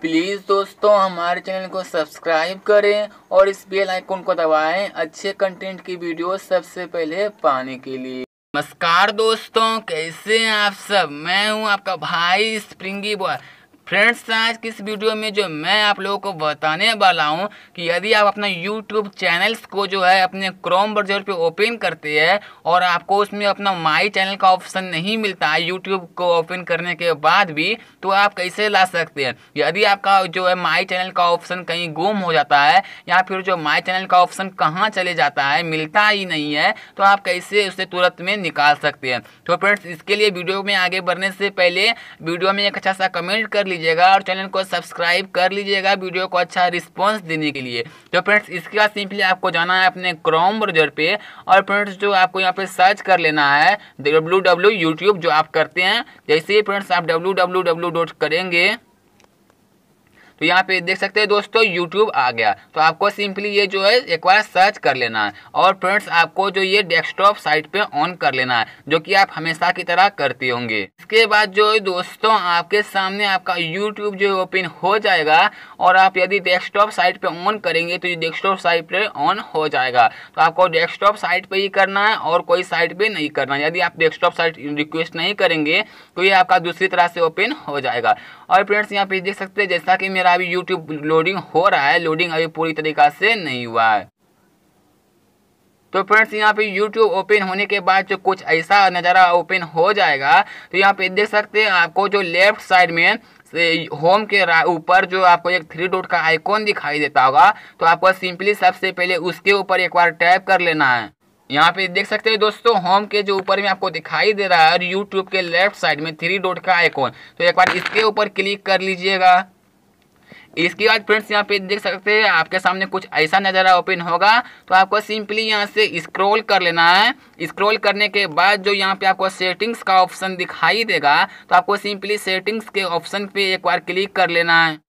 Please दोस्तों हमारे channel को सब्सक्राइब करें और इस बेल आइकन को दबाएँ अच्छे कंटेंट की वीडियो सबसे पहले पाने के लिए। नमस्कार दोस्तों, कैसे हैं आप सब? मैं हूँ आपका भाई स्प्रिंगी बॉय। फ्रेंड्स आज की इस वीडियो में जो मैं आप लोगों को बताने वाला हूँ कि यदि आप अपना यूट्यूब चैनल्स को जो है अपने क्रोम ब्राउज़र पे ओपन करते हैं और आपको उसमें अपना माई चैनल का ऑप्शन नहीं मिलता है यूट्यूब को ओपन करने के बाद भी तो आप कैसे ला सकते हैं? यदि आपका जो है माई चैनल का ऑप्शन कहीं गुम हो जाता है या फिर जो माई चैनल का ऑप्शन कहाँ चले जाता है, मिलता ही नहीं है तो आप कैसे उसे तुरंत में निकाल सकते हैं? तो फ्रेंड्स इसके लिए वीडियो में आगे बढ़ने से पहले वीडियो में एक अच्छा सा कमेंट कर लीजिएगा और चैनल को सब्सक्राइब कर लीजिएगा वीडियो को अच्छा रिस्पॉन्स देने के लिए। तो फ्रेंड्स, इसके बाद सिंपली आपको जाना है अपने क्रोम ब्राउज़र पे और फ्रेंड्स, जो आपको यहाँ पे सर्च कर लेना है डब्ल्यू डब्ल्यू यूट्यूब जो आप करते हैं, जैसे ही फ्रेंड्स आप डब्ल्यू डब्ल्यू डब्ल्यू डॉट करेंगे तो यहाँ पे देख सकते हैं दोस्तों यूट्यूब आ गया। तो आपको सिंपली ये जो है, एक बार सर्च कर लेना है। और फ्रेंड्स आपको जो ये डेस्कटॉप साइट पे ऑन कर लेना है, जो कि आप हमेशा की तरह करते होंगे। इसके बाद जो है दोस्तों, आपके सामने आपका यूट्यूब जो ओपन हो जाएगा। और आप यदि डेस्कटॉप साइट पे ऑन करेंगे तो ये डेस्कटॉप साइट पे ऑन हो जाएगा। तो आपको डेस्कटॉप साइट पे ही करना है और कोई साइट पे नहीं करना यदि आप डेस्कटॉप साइट रिक्वेस्ट नहीं करेंगे तो ये आपका दूसरी तरह से ओपन हो जाएगा। और फ्रेंड्स यहाँ पे देख सकते हैं, जैसा कि मेरा अभी यूट्यूब लोडिंग हो रहा है लोडिंग अभी पूरी तरीका से नहीं हुआ है। तो फ्रेंड्स यहाँ पे YouTube ओपन होने के बाद जो कुछ ऐसा नज़ारा ओपन हो जाएगा तो यहाँ पे देख सकते हैं आपको जो लेफ़्ट साइड में से होम के ऊपर जो आपको एक थ्री डॉट का आइकॉन दिखाई देता होगा तो आपको सिंपली सबसे पहले उसके ऊपर एक बार टैप कर लेना है। यहाँ पे देख सकते हैं दोस्तों होम के जो ऊपर में आपको दिखाई दे रहा है और यूट्यूब के लेफ़्ट साइड में थ्री डॉट का आइकॉन तो एक बार इसके ऊपर क्लिक कर लीजिएगा। इसके बाद फ्रेंड्स यहाँ पे देख सकते हैं, आपके सामने कुछ ऐसा नज़ारा ओपन होगा। तो आपको सिंपली यहाँ से स्क्रॉल कर लेना है। स्क्रॉल करने के बाद जो यहाँ पे आपको सेटिंग्स का ऑप्शन दिखाई देगा तो आपको सिंपली सेटिंग्स के ऑप्शन पे एक बार क्लिक कर लेना है।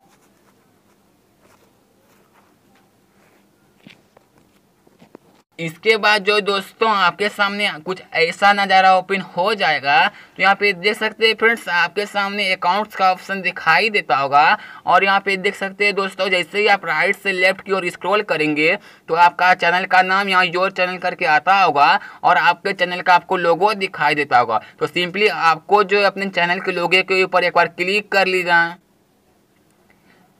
इसके बाद जो दोस्तों आपके सामने कुछ ऐसा नज़ारा ओपन हो जाएगा तो यहाँ पे देख सकते हैं फ्रेंड्स आपके सामने अकाउंट्स का ऑप्शन दिखाई देता होगा। और यहाँ पे देख सकते हैं दोस्तों, जैसे ही आप राइट से लेफ़्ट की ओर स्क्रॉल करेंगे तो आपका चैनल का नाम यहाँ योर चैनल करके आता होगा और आपके चैनल का आपको लोगो दिखाई देता होगा। तो सिंपली आपको जो अपने चैनल के लोगो के ऊपर एक बार क्लिक कर लीजिए।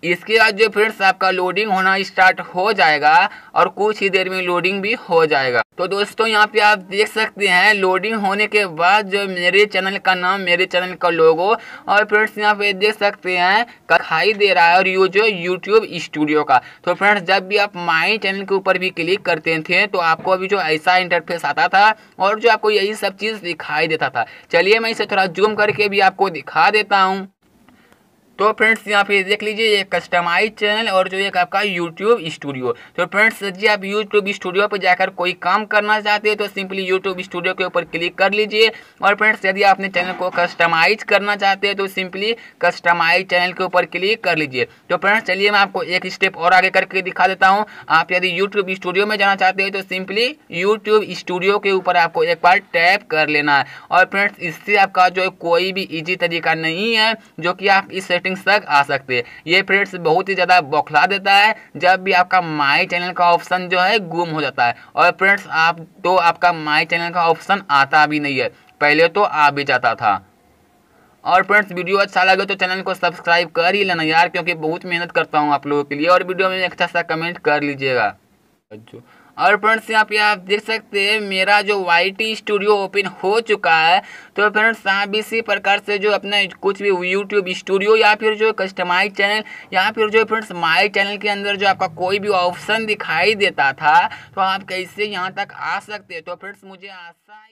इसके बाद जो फ्रेंड्स, आपका लोडिंग होना स्टार्ट हो जाएगा और कुछ ही देर में लोडिंग भी हो जाएगा। तो दोस्तों, यहाँ पे आप देख सकते हैं लोडिंग होने के बाद जो मेरे चैनल का नाम, मेरे चैनल का लोगो और फ्रेंड्स, यहाँ पे देख सकते हैं, दिखाई दे रहा है और ये जो यूट्यूब स्टूडियो का। तो फ्रेंड्स, जब भी आप माई चैनल के ऊपर भी क्लिक करते थे तो आपको अभी जो ऐसा इंटरफेस आता था और जो आपको यही सब चीज़ दिखाई देता था। चलिए मैं इसे थोड़ा जूम करके भी आपको दिखा देता हूँ। तो फ्रेंड्स, यहाँ पे देख लीजिए, ये कस्टमाइज चैनल और जो एक आपका यूट्यूब स्टूडियो तो फ्रेंड्स, जी आप यूट्यूब स्टूडियो पर जाकर कोई काम करना चाहते हैं तो सिंपली यूट्यूब स्टूडियो के ऊपर क्लिक कर लीजिए। और फ्रेंड्स, यदि आप अपने चैनल को कस्टमाइज करना चाहते हैं तो सिंपली कस्टमाइज चैनल के ऊपर क्लिक कर लीजिए। तो फ्रेंड्स, चलिए मैं आपको एक स्टेप और आगे करके दिखा देता हूँ। आप यदि यूट्यूब स्टूडियो में जाना चाहते हैं तो सिंपली यूट्यूब स्टूडियो के ऊपर आपको एक बार टैप कर लेना है। और फ्रेंड्स, इससे आपका जो कोई भी ईजी तरीका नहीं है, जो कि आप इस सेटिंग्स तक आ सकते हैं। ये फ्रेंड्स बहुत ही ज़्यादा बौखला देता है। जब भी आपका माई चैनल का ऑप्शन जो है, गुम हो जाता है। और फ्रेंड्स आप तो आपका माई चैनल का ऑप्शन आता भी नहीं है। पहले तो आ भी जाता था। और फ्रेंड्स वीडियो अच्छा लगे तो चैनल को सब्सक्राइब कर ही लेना यार, क्योंकि बहुत मेहनत करता हूँ आप लोगों के लिए। और वीडियो में अच्छा सा कमेंट कर लीजिएगा। और फ्रेंड्स यहाँ पे आप देख सकते हैं, मेरा जो वाई टी स्टूडियो ओपन हो चुका है तो फ्रेंड्स आप इसी प्रकार से जो अपना कुछ भी यूट्यूब स्टूडियो या फिर जो कस्टमाइज चैनल या फिर जो फ्रेंड्स माई चैनल के अंदर जो आपका कोई भी ऑप्शन दिखाई देता था तो आप कैसे यहाँ तक आ सकते हैं? तो फ्रेंड्स मुझे आशा